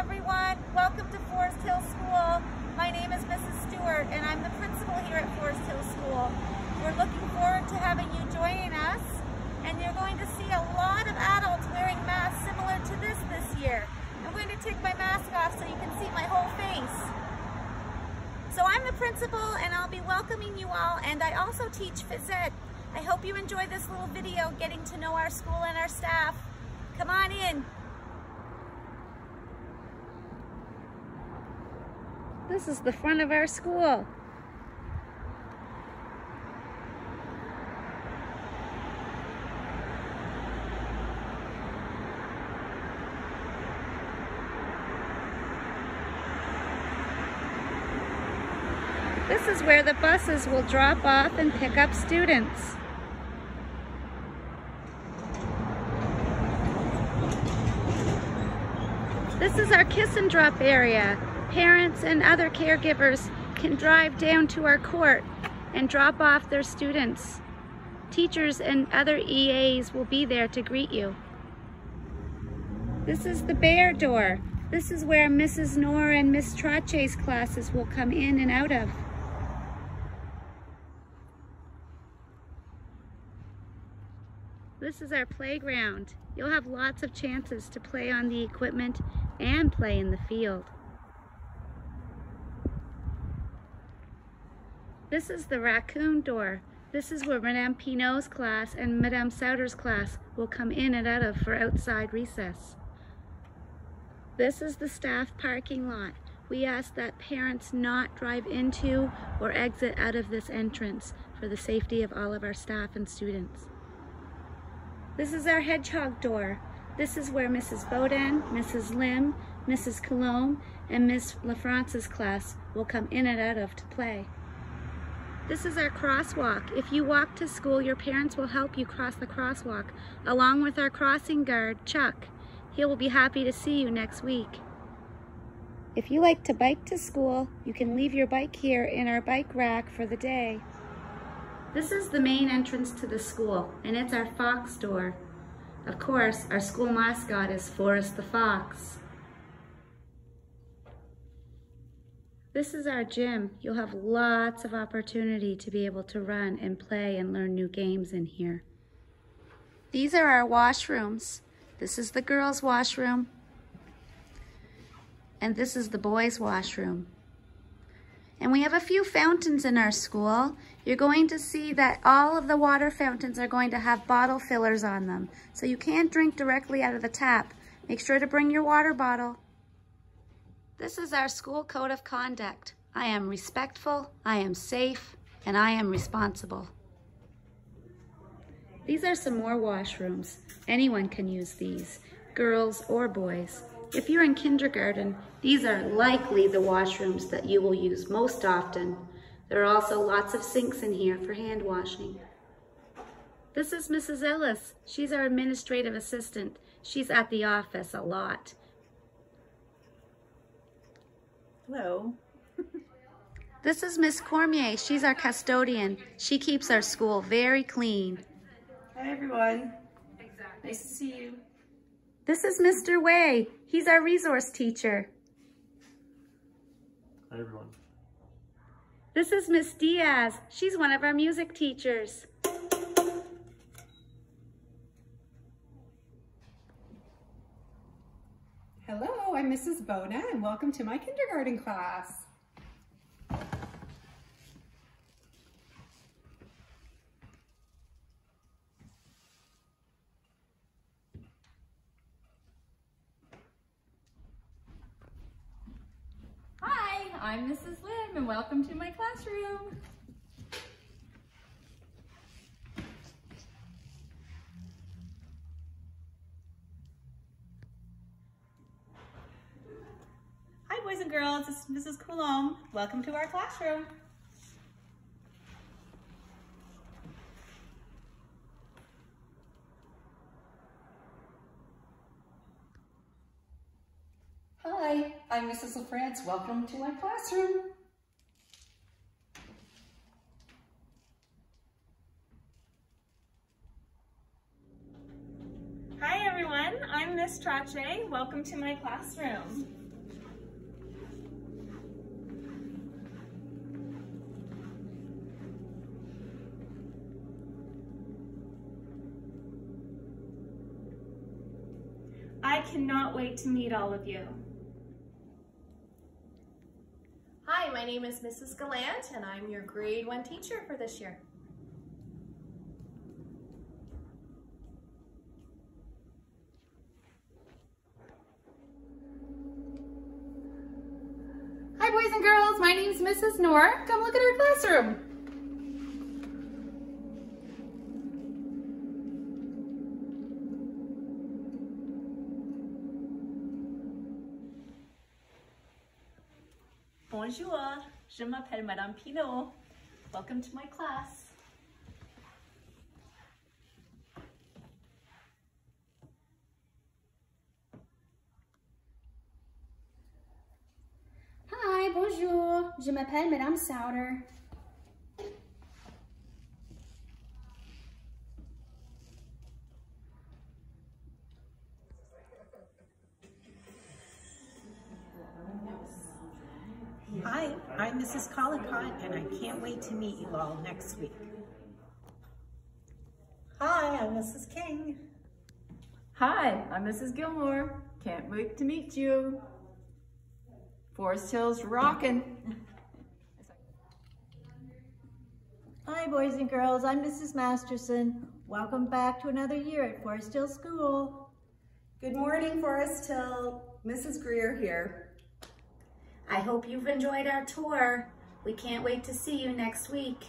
everyone. Welcome to Forest Hill School. My name is Mrs. Stewart and I'm the principal here at Forest Hill School. We're looking forward to having you joining us and you're going to see a lot of adults wearing masks similar to this this year. I'm going to take my mask off so you can see my whole face. So I'm the principal and I'll be welcoming you all and I also teach phys ed. I hope you enjoy this little video getting to know our school and our staff. Come on in. This is the front of our school. This is where the buses will drop off and pick up students. This is our kiss and drop area. Parents and other caregivers can drive down to our court and drop off their students. Teachers and other EAs will be there to greet you. This is the bear door. This is where Mrs. Nora and Miss Trache's classes will come in and out of. This is our playground. You'll have lots of chances to play on the equipment and play in the field. This is the raccoon door. This is where Madame Pinot's class and Madame Sauter's class will come in and out of for outside recess. This is the staff parking lot. We ask that parents not drive into or exit out of this entrance for the safety of all of our staff and students. This is our hedgehog door. This is where Mrs. Bowden, Mrs. Lim, Mrs. Coulombe, and Miss LaFrance's class will come in and out of to play. This is our crosswalk. If you walk to school, your parents will help you cross the crosswalk, along with our crossing guard, Chuck. He will be happy to see you next week. If you like to bike to school, you can leave your bike here in our bike rack for the day. This is the main entrance to the school, and it's our fox door. Of course, our school mascot is Forrest the Fox. This is our gym. You'll have lots of opportunity to be able to run and play and learn new games in here. These are our washrooms. This is the girls' washroom. And this is the boys' washroom. And we have a few fountains in our school. You're going to see that all of the water fountains are going to have bottle fillers on them. So you can't drink directly out of the tap. Make sure to bring your water bottle. This is our school code of conduct. I am respectful, I am safe, and I am responsible. These are some more washrooms. Anyone can use these, girls or boys. If you're in kindergarten, these are likely the washrooms that you will use most often. There are also lots of sinks in here for hand washing. This is Mrs. Ellis. She's our administrative assistant. She's at the office a lot. Hello. This is Miss Cormier. She's our custodian. She keeps our school very clean. Hi, everyone. Exactly. Nice to see you. This is Mr. Way. He's our resource teacher. Hi, everyone. This is Miss Diaz. She's one of our music teachers. Hello, I'm Mrs. Bona and welcome to my kindergarten class. Hi, I'm Mrs. Lim and welcome to my classroom. Boys and girls. This is Mrs. Coulombe. Welcome to our classroom. Hi, I'm Mrs. LaFrance. Welcome to my classroom. Hi, everyone. I'm Miss Trache. Welcome to my classroom. I cannot wait to meet all of you. Hi, my name is Mrs. Gallant and I'm your grade one teacher for this year. Hi boys and girls, my name's Mrs. Nora. Come look at our classroom. Bonjour, je m'appelle Madame Pinault. Welcome to my class. Hi, bonjour. Je m'appelle Madame Sauter. Hi, I'm Mrs. Collicott, and I can't wait to meet you all next week. Hi, I'm Mrs. King. Hi, I'm Mrs. Gilmore. Can't wait to meet you. Forest Hills rockin'. Hi, boys and girls. I'm Mrs. Masterson. Welcome back to another year at Forest Hill School. Good morning, Forest Hill. Mrs. Greer here. I hope you've enjoyed our tour. We can't wait to see you next week.